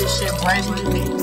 this shit brand new.